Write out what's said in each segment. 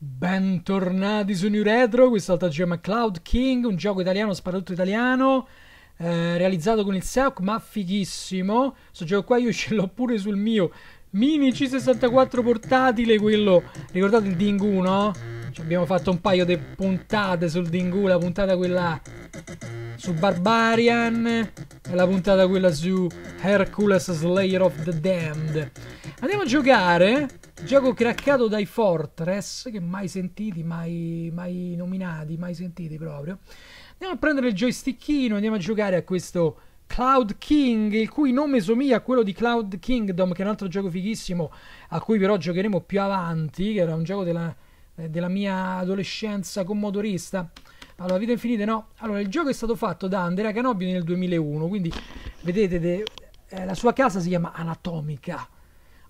Bentornati su New Retro, questa volta giochiamo a Cloud King, un gioco italiano, sparatutto italiano, eh, realizzato con il SEOC, ma fighissimo. Questo gioco qua io ce l'ho pure sul mio mini C64 portatile, quello, ricordate il Dingu, no? Ci abbiamo fatto un paio di puntate sul Dingu, la puntata quella su Barbarian e la puntata quella su Hercules Slayer of the Damned. Andiamo a giocare Gioco craccato dai Fortress, che mai sentiti, mai, mai nominati, mai sentiti proprio. Andiamo a prendere il joystickino, andiamo a giocare a questo Cloud King, il cui nome somiglia a quello di Cloud Kingdom, che è un altro gioco fighissimo, a cui però giocheremo più avanti, che era un gioco della, eh, della mia adolescenza commodorista. Allora, vita infinite no. Allora, il gioco è stato fatto da Andrea Canobio nel 2001, quindi vedete, de, eh, la sua casa si chiama Anatomica,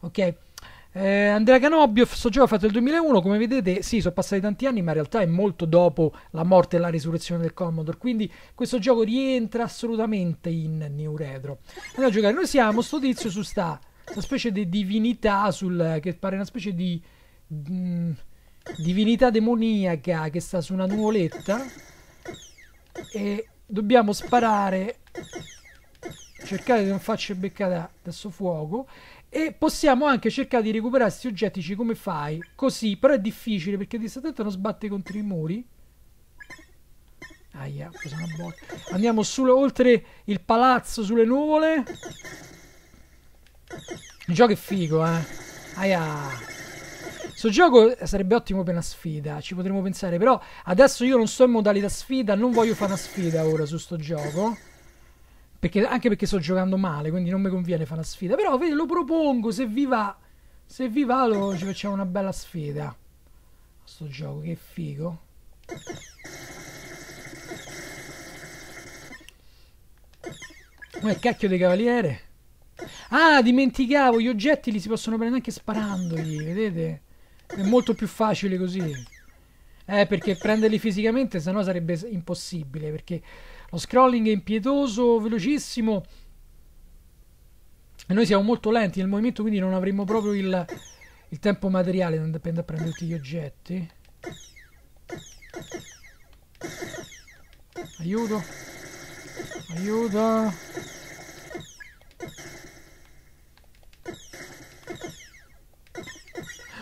ok? Eh, Andrea Canobbio, questo gioco fatto nel 2001, come vedete, sì, sono passati tanti anni, ma in realtà è molto dopo la morte e la risurrezione del Commodore, quindi questo gioco rientra assolutamente in New Retro. Andiamo a giocare, noi siamo sto tizio su sta, sta specie di divinità sul, che pare una specie di mh, mm, divinità demoniaca che sta su una nuvoletta e dobbiamo sparare cercare di non farci beccare da questo fuoco e possiamo anche cercare di recuperare questi oggetti come fai? Così però è difficile perché di attento non sbatte contro i muri. Aia, andiamo su, oltre il palazzo sulle nuvole. Il gioco è figo eh. Aia. Questo gioco sarebbe ottimo per una sfida, ci potremmo pensare, però adesso io non sto in modalità sfida, non voglio fare una sfida ora su sto gioco. Perché, anche perché sto giocando male, quindi non mi conviene fare una sfida. Però vedi, lo propongo, se vi va, se vi va lo, ci facciamo una bella sfida. Sto gioco, che figo. Ma è cacchio di cavaliere. Ah, dimenticavo, gli oggetti li si possono prendere anche sparandogli, vedete? È molto più facile così. Eh, perché prenderli fisicamente, sennò sarebbe impossibile, perché lo scrolling è impietoso, velocissimo. E noi siamo molto lenti nel movimento, quindi non avremo proprio il, il tempo materiale per andare a prendere tutti gli oggetti. Aiuto. Aiuto.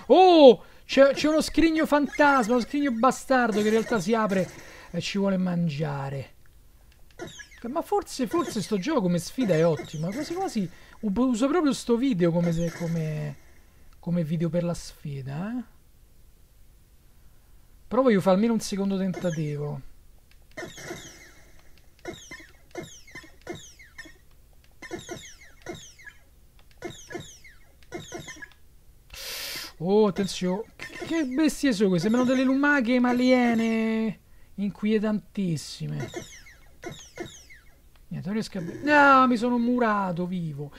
Oh! C'è uno scrigno fantasma, uno scrigno bastardo che in realtà si apre e ci vuole mangiare. Ma forse, forse sto gioco come sfida è ottimo. Quasi quasi uso proprio sto video come, se, come, come video per la sfida. Eh? Però voglio fare almeno un secondo tentativo. Oh, attenzione. Che bestie sono queste? Sembrano delle lumache maliene inquietantissime. Niente, non riesco a... No, mi sono murato vivo.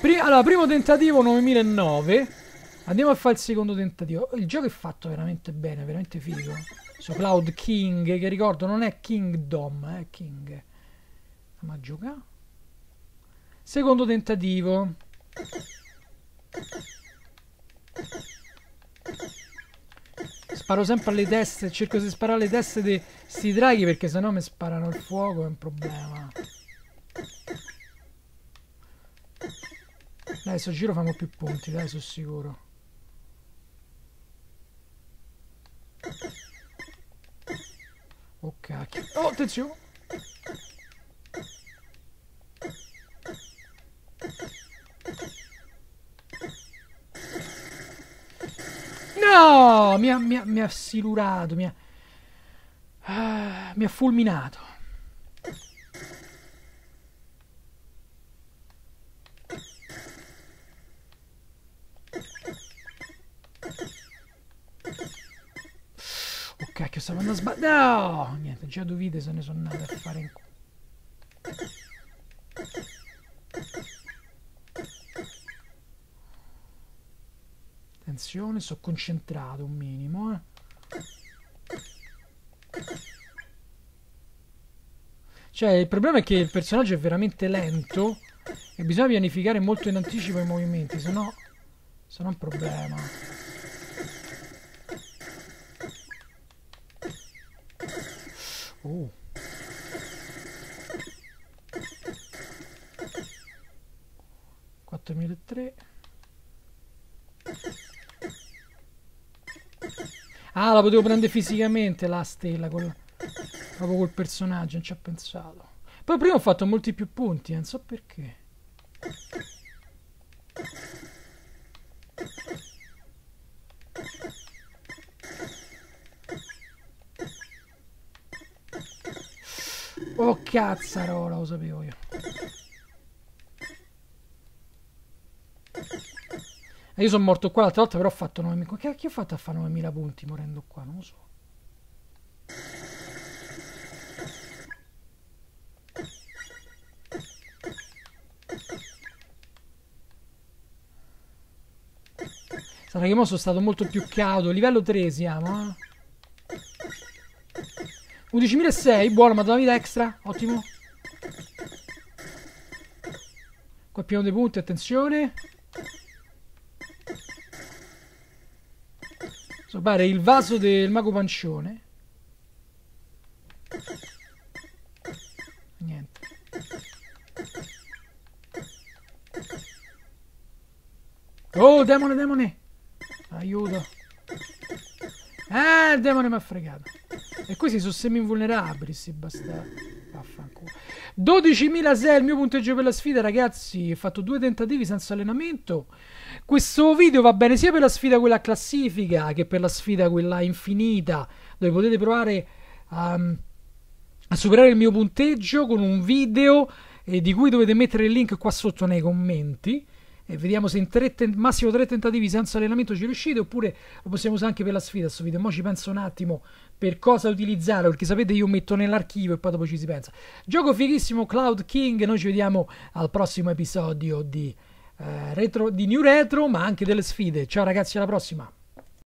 Pri allora, primo tentativo 9009. Andiamo a fare il secondo tentativo. Il gioco è fatto veramente bene, veramente figo. Su Cloud King, che ricordo non è Kingdom, è King. Andiamo a giocare. Secondo tentativo. Sparo sempre alle teste, cerco di sparare alle teste di sti draghi perché sennò mi sparano il fuoco, è un problema. Dai, sto giro famo più punti, dai, sono sicuro. Oh cacchio. Oh, attenzione! No! Mi ha, mi ha, mi ha silurato, mi ha... Uh, mi ha fulminato. cacchio, stavo andando a sbagliare. No! Niente, già due vite se ne sono andate a fare in culo. attenzione, sto concentrato un minimo, eh. Cioè, il problema è che il personaggio è veramente lento e bisogna pianificare molto in anticipo i movimenti, se no... se un problema. Oh. Uh. Quattromila. Ah, la potevo prendere fisicamente la stella, col, proprio col personaggio, non ci ho pensato. Poi prima ho fatto molti più punti, eh, non so perché. Oh cazzarola, lo sapevo io. Io sono morto qua l'altra volta, però ho fatto 9.000. Che, che ho fatto a fare 9.000 punti morendo qua? Non lo so. Sarà che mo sono stato molto più cauto. Livello 3 siamo, eh? 11.006, buono, ma da vita extra, ottimo. Qua pieno dei punti, attenzione. So pare il vaso del mago pancione. Niente. Oh, demone, demone. Aiuto. Eh, il demone mi ha fregato. E questi sono semi invulnerabili, sti bastardi. Vaffanculo. 12.000 sei il mio punteggio per la sfida, ragazzi. Ho fatto due tentativi senza allenamento. Questo video va bene sia per la sfida quella classifica che per la sfida quella infinita, dove potete provare a, a superare il mio punteggio con un video eh, di cui dovete mettere il link qua sotto nei commenti e vediamo se in tre ten- massimo tre tentativi senza allenamento ci riuscite oppure lo possiamo usare anche per la sfida questo video. Mo ci penso un attimo per cosa utilizzare perché sapete io metto nell'archivio e poi dopo ci si pensa. Gioco fighissimo Cloud King, noi ci vediamo al prossimo episodio di, eh, retro, di New Retro ma anche delle sfide. Ciao ragazzi alla prossima!